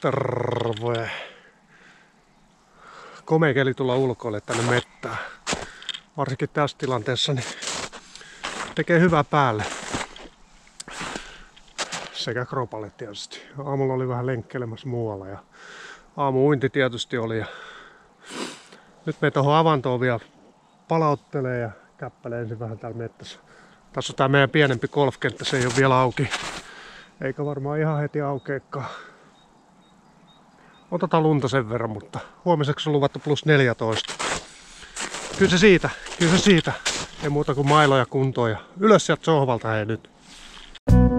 Terve. Komea keli tulla ulkoille tänne mettään. Varsinkin tässä tilanteessa niin tekee hyvää päälle. Sekä kropalle tietysti. Aamulla oli vähän lenkkelemässä muualla ja aamu uinti tietysti oli. Ja nyt me tuohon avantoon vielä palauttelee ja käppälee ensin vähän täällä mettässä. Tässä on tää meidän pienempi golfkenttä, se ei ole vielä auki. Eikä varmaan ihan heti aukeekaan. Otetaan lunta sen verran, mutta huomiseksi on luvattu plus 14. Kyllä se siitä, kyllä se siitä. Ei muuta kuin mailoja kuntoja. ylös sieltä sohvalta ei nyt. thank you